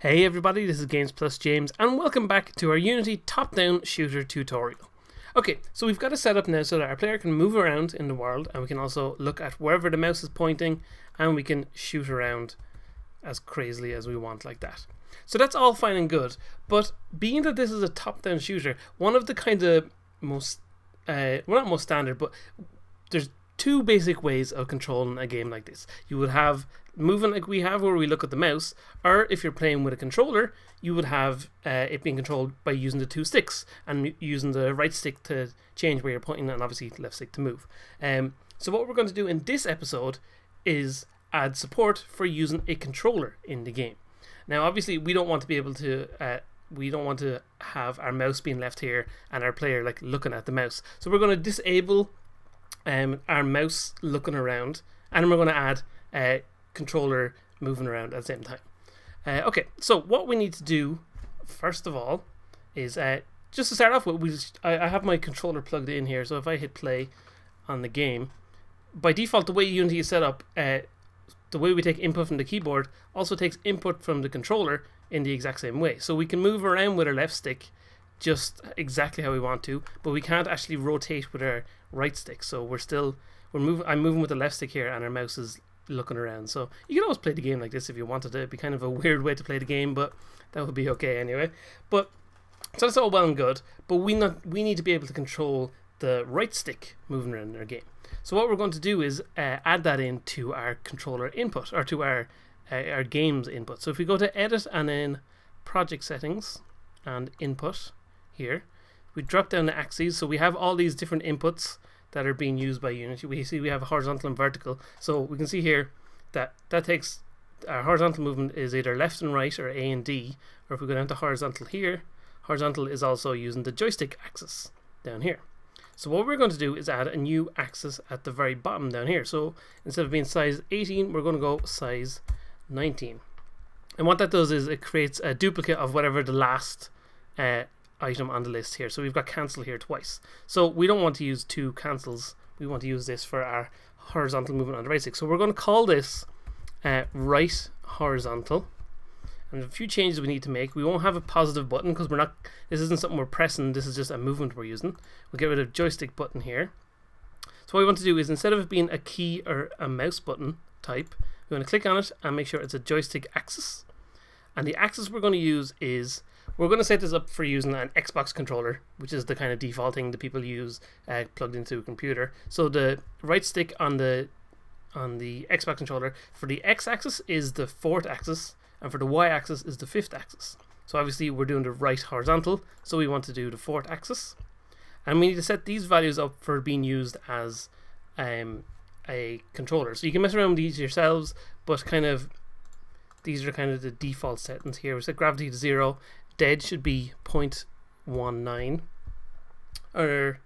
Hey everybody, this is Games Plus James, and welcome back to our Unity top-down shooter tutorial. Okay, so we've got a setup now so that our player can move around in the world, and we can also look at wherever the mouse is pointing, and we can shoot around as crazily as we want like that. So that's all fine and good, but being that this is a top-down shooter, one of the kind of most, uh, well not most standard, but there's two basic ways of controlling a game like this. You would have moving like we have where we look at the mouse, or if you're playing with a controller, you would have uh, it being controlled by using the two sticks and using the right stick to change where you're pointing and obviously left stick to move. Um, so what we're going to do in this episode is add support for using a controller in the game. Now obviously we don't want to be able to uh, we don't want to have our mouse being left here and our player like looking at the mouse. So we're going to disable um, our mouse looking around, and we're going to add a controller moving around at the same time. Uh, okay, so what we need to do first of all is uh, just to start off with, we just, I, I have my controller plugged in here. So if I hit play on the game, by default, the way Unity is set up, uh, the way we take input from the keyboard also takes input from the controller in the exact same way. So we can move around with our left stick just exactly how we want to, but we can't actually rotate with our right stick. So we're still we're moving. I'm moving with the left stick here, and our mouse is looking around. So you can always play the game like this if you wanted to. It'd be kind of a weird way to play the game, but that would be okay anyway. But so that's all well and good. But we not we need to be able to control the right stick moving around in our game. So what we're going to do is uh, add that into our controller input or to our uh, our games input. So if we go to edit and then project settings and input here, we drop down the axes. So we have all these different inputs that are being used by Unity. We see we have a horizontal and vertical. So we can see here that that takes our horizontal movement is either left and right or A and D. Or if we go down to horizontal here, horizontal is also using the joystick axis down here. So what we're going to do is add a new axis at the very bottom down here. So instead of being size 18, we're going to go size 19. And what that does is it creates a duplicate of whatever the last uh, item on the list here. So we've got cancel here twice. So we don't want to use two cancels. We want to use this for our horizontal movement on the right stick. So we're going to call this uh, right horizontal. And a few changes we need to make. We won't have a positive button because we're not. This isn't something we're pressing. This is just a movement we're using. We'll get rid of joystick button here. So what we want to do is instead of it being a key or a mouse button type, we want to click on it and make sure it's a joystick axis. And the axis we're going to use is we're going to set this up for using an Xbox controller, which is the kind of default thing that people use uh, plugged into a computer. So the right stick on the on the Xbox controller for the x-axis is the fourth axis, and for the y-axis is the fifth axis. So obviously we're doing the right horizontal, so we want to do the fourth axis, and we need to set these values up for being used as um, a controller. So you can mess around with these yourselves, but kind of these are kind of the default settings here. We set gravity to zero, dead should be 0.19 or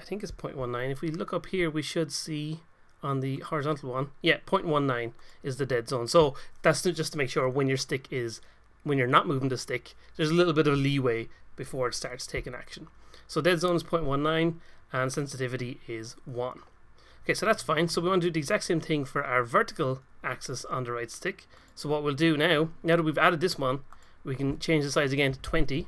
I think it's 0.19 if we look up here we should see on the horizontal one. Yeah 0.19 is the dead zone. So that's just to make sure when your stick is when you're not moving the stick there's a little bit of a leeway before it starts taking action. So dead zone is 0.19 and sensitivity is 1 okay so that's fine. So we want to do the exact same thing for our vertical axis on the right stick. So what we'll do now now that we've added this one we can change the size again to 20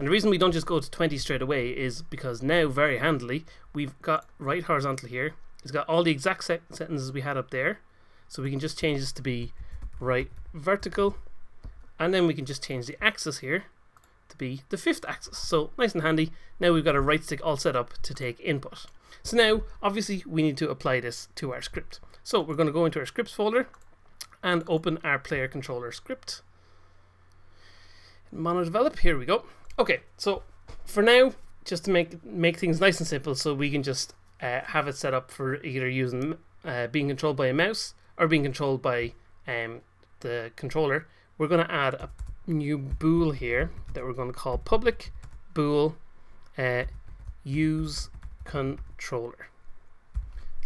and the reason we don't just go to 20 straight away is because now very handily we've got right horizontal here. It's got all the exact sentences we had up there. So we can just change this to be right vertical. And then we can just change the axis here to be the fifth axis. So nice and handy. Now we've got a right stick all set up to take input. So now obviously we need to apply this to our script. So we're going to go into our scripts folder and open our player controller script MonoDevelop here we go. Okay so for now just to make make things nice and simple so we can just uh, have it set up for either using uh, being controlled by a mouse or being controlled by um, the controller we're going to add a new bool here that we're going to call public bool uh, use controller.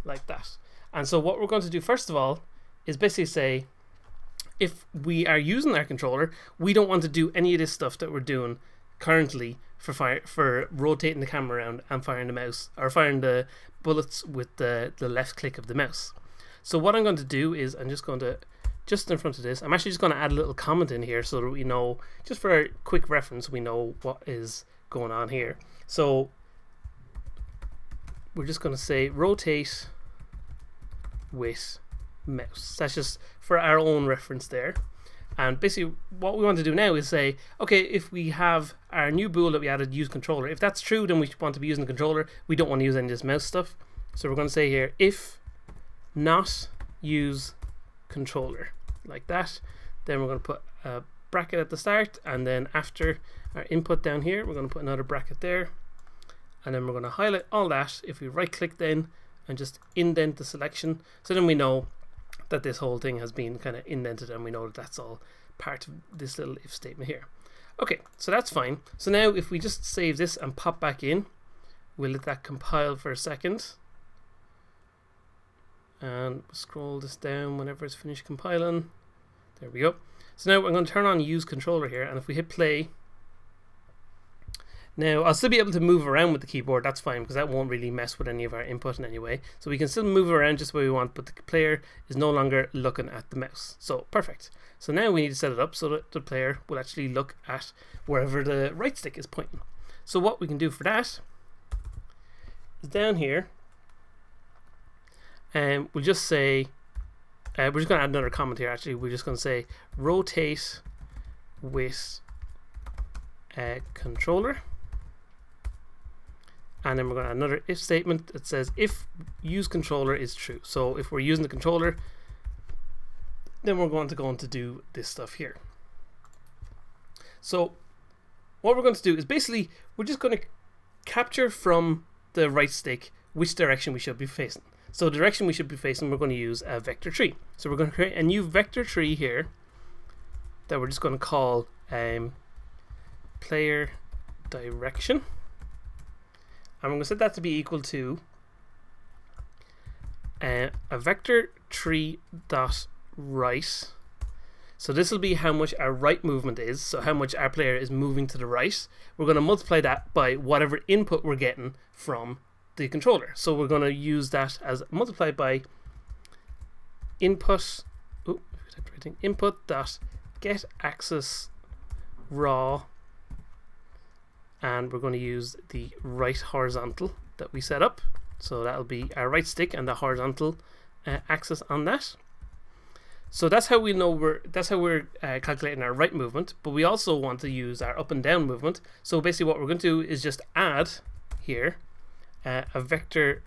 Like that. And so what we're going to do first of all is basically say if we are using our controller, we don't want to do any of this stuff that we're doing currently for fire for rotating the camera around and firing the mouse or firing the bullets with the, the left click of the mouse. So what I'm going to do is I'm just going to just in front of this, I'm actually just going to add a little comment in here so that we know, just for a quick reference, we know what is going on here. So we're just going to say rotate with mouse. That's just for our own reference there. And basically what we want to do now is say, okay, if we have our new bool that we added use controller, if that's true, then we want to be using the controller. We don't want to use any of this mouse stuff. So we're going to say here, if not use controller, like that. Then we're going to put a bracket at the start, and then after our input down here, we're going to put another bracket there. And then we're going to highlight all that. If we right click then and just indent the selection, so then we know that this whole thing has been kind of indented and we know that that's all part of this little if statement here. Okay, so that's fine. So now if we just save this and pop back in, we'll let that compile for a second. And scroll this down whenever it's finished compiling. There we go. So now I'm going to turn on use controller here and if we hit play, now, I'll still be able to move around with the keyboard, that's fine, because that won't really mess with any of our input in any way. So we can still move around just where we want, but the player is no longer looking at the mouse. So, perfect. So now we need to set it up so that the player will actually look at wherever the right stick is pointing. So what we can do for that is down here, and we'll just say, uh, we're just going to add another comment here actually, we're just going to say rotate with a controller and then we're going to another if statement that says if use controller is true. So if we're using the controller, then we're going to go on to do this stuff here. So what we're going to do is basically we're just going to capture from the right stick which direction we should be facing. So the direction we should be facing, we're going to use a vector three. So we're going to create a new vector three here that we're just going to call um, player direction I'm going to set that to be equal to uh, a vector three dot right. So this will be how much our right movement is, so how much our player is moving to the right. We're going to multiply that by whatever input we're getting from the controller. So we're going to use that as multiplied by input oh, input dot get axis raw and we're going to use the right horizontal that we set up. So that'll be our right stick and the horizontal uh, axis on that. So that's how we know we're that's how we're uh, calculating our right movement but we also want to use our up and down movement. So basically what we're going to do is just add here uh, a vector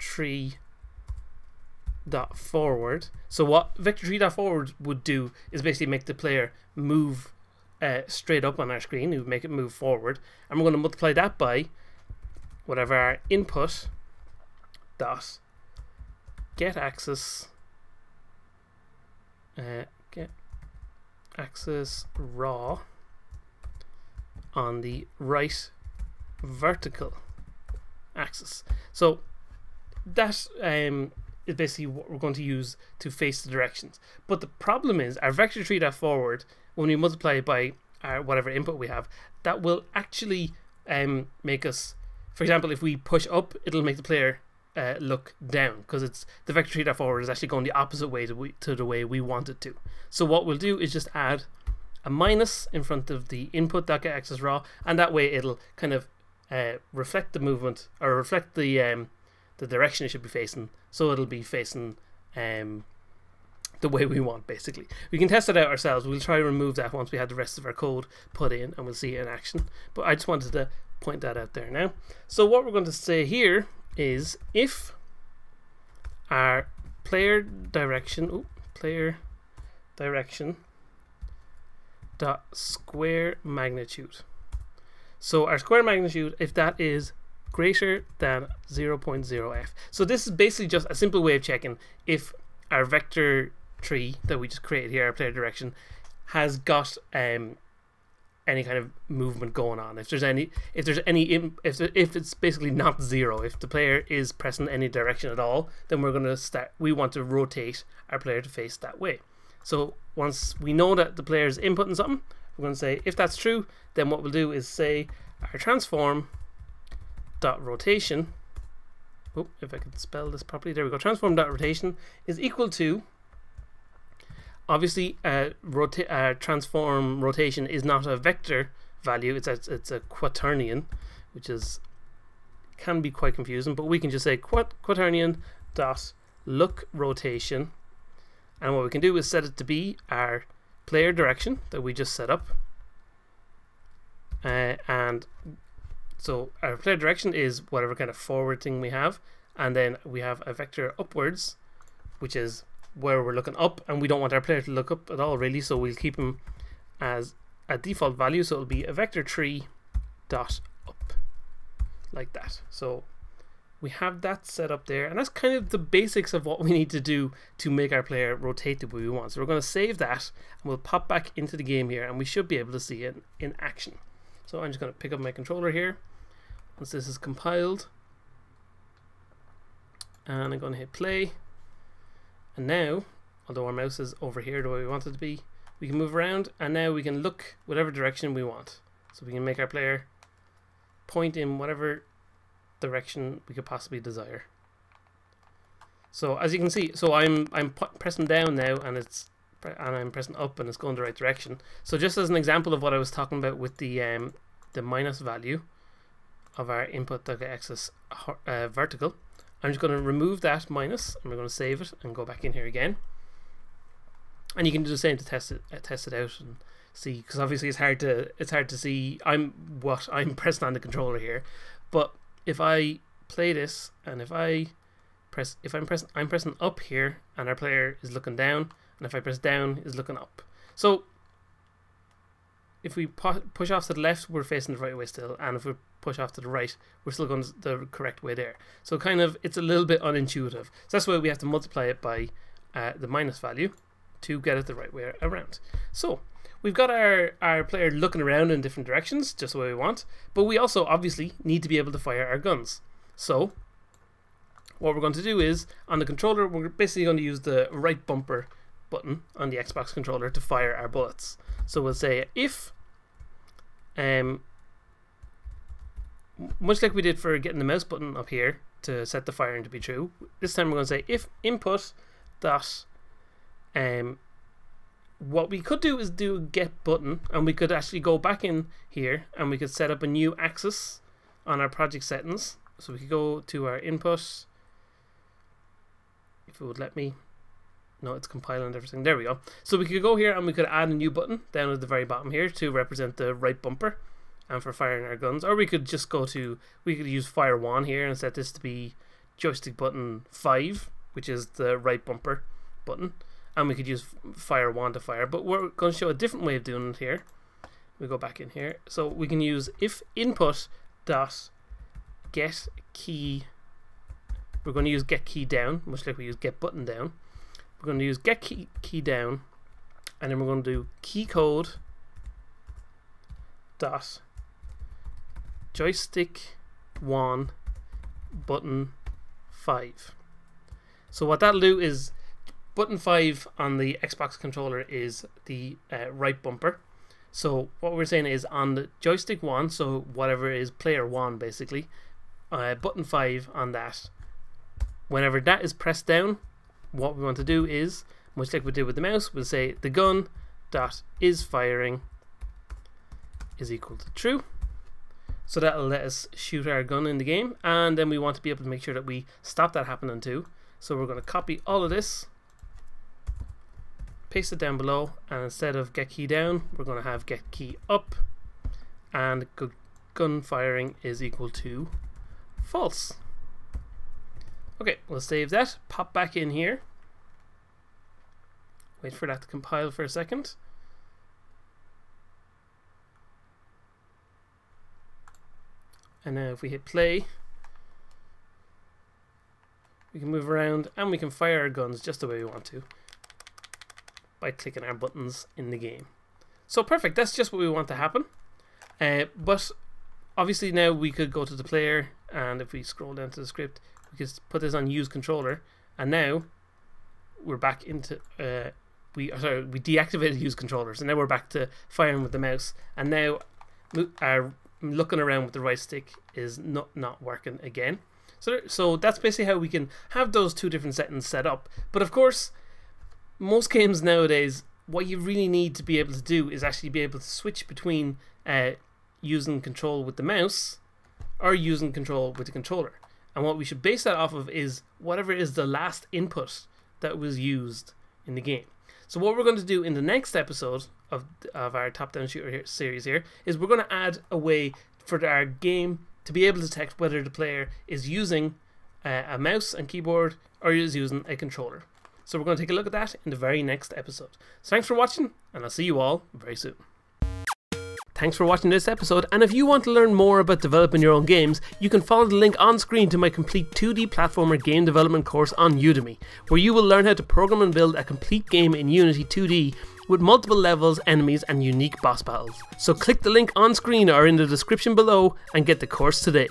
three dot forward. So what vector three dot forward would do is basically make the player move uh, straight up on our screen, we make it move forward, and we're going to multiply that by whatever our input dot get axis uh, get axis raw on the right vertical axis. So that um, is basically what we're going to use to face the directions. But the problem is our vector three that forward when we multiply it by our whatever input we have, that will actually um, make us, for example, if we push up, it'll make the player uh, look down because it's the vector three that forward is actually going the opposite way to, we, to the way we want it to. So what we'll do is just add a minus in front of the input that get axis raw, and that way it'll kind of uh, reflect the movement or reflect the um, the direction it should be facing. So it'll be facing um, the way we want, basically. We can test it out ourselves. We'll try to remove that once we have the rest of our code put in and we'll see it in action. But I just wanted to point that out there now. So what we're going to say here is if our player direction, oh, player direction dot square magnitude. So our square magnitude, if that is greater than 0.0f. So this is basically just a simple way of checking if our vector three that we just created here, our player direction, has got um, any kind of movement going on. If there's any, if there's any, if if it's basically not zero, if the player is pressing any direction at all, then we're going to start. We want to rotate our player to face that way. So once we know that the player is inputting something, we're going to say if that's true, then what we'll do is say our transform dot rotation. Oh, if I could spell this properly, there we go. Transform dot rotation is equal to obviously, uh, rota- uh, transform rotation is not a vector value; it's a it's a quaternion, which is can be quite confusing. But we can just say quat- quaternion dot look rotation, and what we can do is set it to be our player direction that we just set up, uh, and so our player direction is whatever kind of forward thing we have, and then we have a vector upwards, which is where we're looking up, and we don't want our player to look up at all, really. So we'll keep him as a default value. So it'll be a vector three dot up, like that. So we have that set up there, and that's kind of the basics of what we need to do to make our player rotate the way we want. So we're going to save that, and we'll pop back into the game here, and we should be able to see it in action. So I'm just going to pick up my controller here once this is compiled and I'm going to hit play. And now although our mouse is over here the way we want it to be we can move around and now we can look whatever direction we want. So we can make our player point in whatever direction we could possibly desire. So as you can see so I'm I'm pressing down now and it's and I'm pressing up and it's going the right direction. So just as an example of what I was talking about with the um, the minus value of our input axis uh, vertical. I'm just going to remove that minus and we're going to save it and go back in here again. And you can do the same to test it, uh, test it out and see because obviously it's hard to it's hard to see I'm what I'm pressing on the controller here. But if I play this and if I press if I'm pressing I'm pressing up here and our player is looking down and if I press down is looking up. So if we push off to the left, we're facing the right way still, and if we push off to the right, we're still going the correct way there. So kind of, it's a little bit unintuitive. So that's why we have to multiply it by uh, the minus value to get it the right way around. So we've got our, our player looking around in different directions, just the way we want, but we also obviously need to be able to fire our guns. So what we're going to do is, on the controller, we're basically going to use the right bumper button on the Xbox controller to fire our bullets. So we'll say if um, much like we did for getting the mouse button up here to set the firing to be true, this time we're going to say if input dot um, what we could do is do get button and we could actually go back in here and we could set up a new axis on our project settings. So we could go to our input. If it would let me no, it's compiling everything. There we go. So we could go here and we could add a new button down at the very bottom here to represent the right bumper and for firing our guns. Or we could just go to, we could use fire 1 here and set this to be joystick button 5, which is the right bumper button. And we could use fire 1 to fire. But we're going to show a different way of doing it here. We go back in here. So we can use if input dot get key. We're going to use get key down, much like we use get button down we're going to use get key, key down and then we're going to do key code dot joystick one button five. So what that'll do is button five on the Xbox controller is the uh, right bumper. So what we're saying is on the joystick one, so whatever is player one basically, uh, button five on that. Whenever that is pressed down, what we want to do is, much like we did with the mouse, we'll say the gun dot is firing is equal to true. So that'll let us shoot our gun in the game, and then we want to be able to make sure that we stop that happening too. So we're going to copy all of this, paste it down below, and instead of get key down, we're going to have get key up, and gun firing is equal to false. Okay, we'll save that, pop back in here. Wait for that to compile for a second. And now if we hit play, we can move around and we can fire our guns just the way we want to by clicking our buttons in the game. So perfect, that's just what we want to happen. Uh, but obviously now we could go to the player and if we scroll down to the script, we can put this on use controller and now we're back into uh, we sorry we deactivated use controllers and now we're back to firing with the mouse and now our looking around with the right stick is not not working again so so that's basically how we can have those two different settings set up but of course most games nowadays, what you really need to be able to do is actually be able to switch between uh, using control with the mouse or using control with the controller. And what we should base that off of is whatever is the last input that was used in the game. So what we're going to do in the next episode of, of our top-down shooter series here is we're going to add a way for our game to be able to detect whether the player is using uh, a mouse and keyboard or is using a controller. So we're going to take a look at that in the very next episode. So thanks for watching, and I'll see you all very soon. Thanks for watching this episode, and if you want to learn more about developing your own games, you can follow the link on screen to my complete 2D platformer game development course on Udemy, where you will learn how to program and build a complete game in Unity 2D with multiple levels, enemies, and unique boss battles. So click the link on screen or in the description below and get the course today.